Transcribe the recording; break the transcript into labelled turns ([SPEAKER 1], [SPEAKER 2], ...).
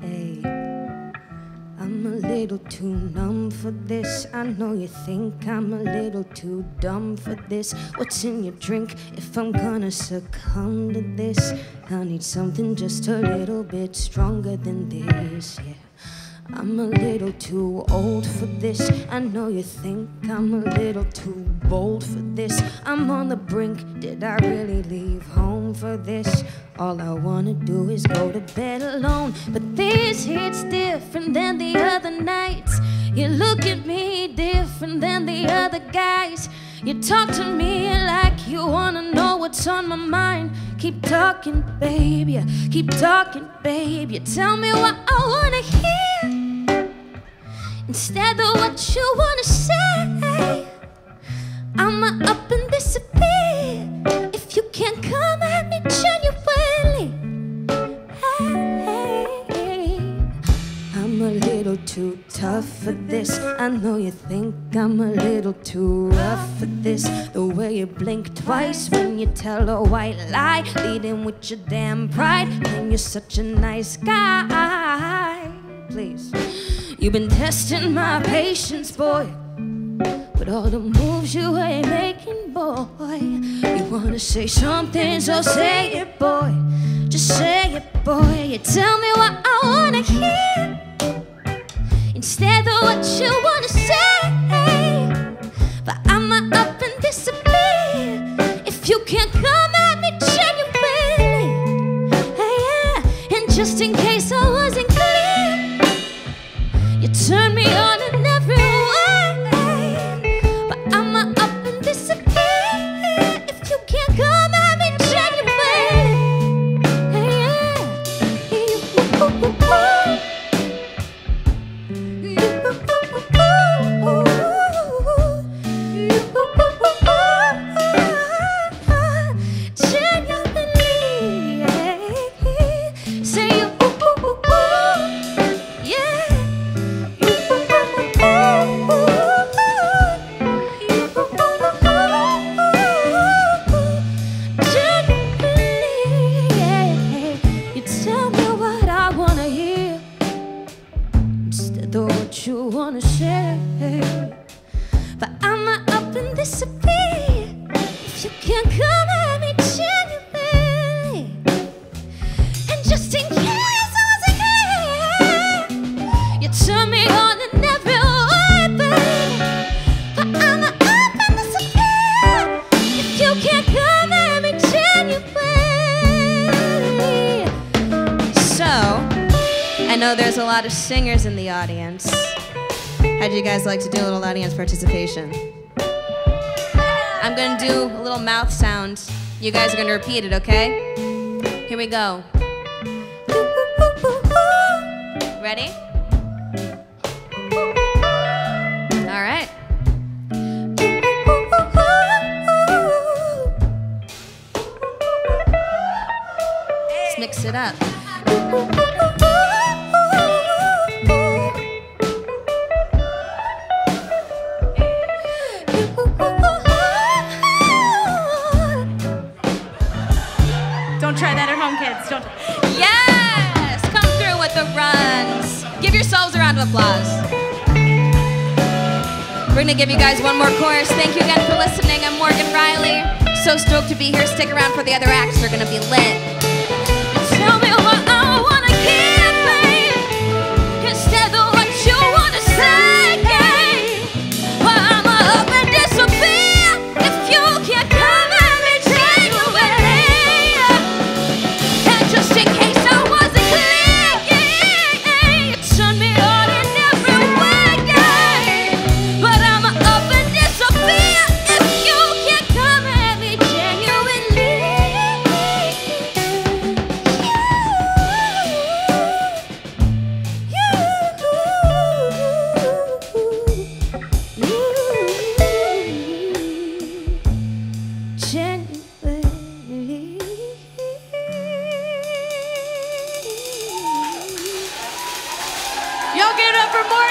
[SPEAKER 1] Hey. I'm a little too numb for this. I know you think I'm a little too dumb for this. What's in your drink if I'm gonna succumb to this? I need something just a little bit stronger than this, yeah. I'm a little too old for this. I know you think I'm a little too bold for this. I'm on the brink. Did I really leave home for this? All I wanna do is go to bed alone. But this hits different than the other nights. You look at me different than the other guys. You talk to me like you wanna know what's on my mind. Keep talking, baby. Keep talking, baby. Tell me what I wanna hear instead of what you wanna say. I'ma up and disappear if you can't come at me genuinely. Hey, I'm a little too tough for this. I know you think I'm a little too rough for this. The way you blink twice when you tell a white lie, leading with your damn pride. And you're such a nice guy. Please. You've been testing my patience, boy. But all the moves you ain't making, boy. You wanna say something, so say it, boy. Just say it, boy. You tell me what I wanna hear instead of what you wanna say. But I'ma up and disappear if you can't come at me genuinely. Hey, yeah. And just in case what you wanna share. But I'ma up and disappear if you can't come there's a lot of singers in the audience. How'd you guys like to do a little audience participation? I'm gonna do a little mouth sound. You guys are gonna repeat it, okay? Here we go. Ready?
[SPEAKER 2] Don't try that at home, kids. Don't.
[SPEAKER 1] Yes! Come through with the runs. Give yourselves a round of applause. We're gonna give you guys one more chorus. Thank you again for listening. I'm Morgan Reilly. So stoked to be here. Stick around for the other acts. They're gonna be lit.
[SPEAKER 2] Y'all give it up for Morgan.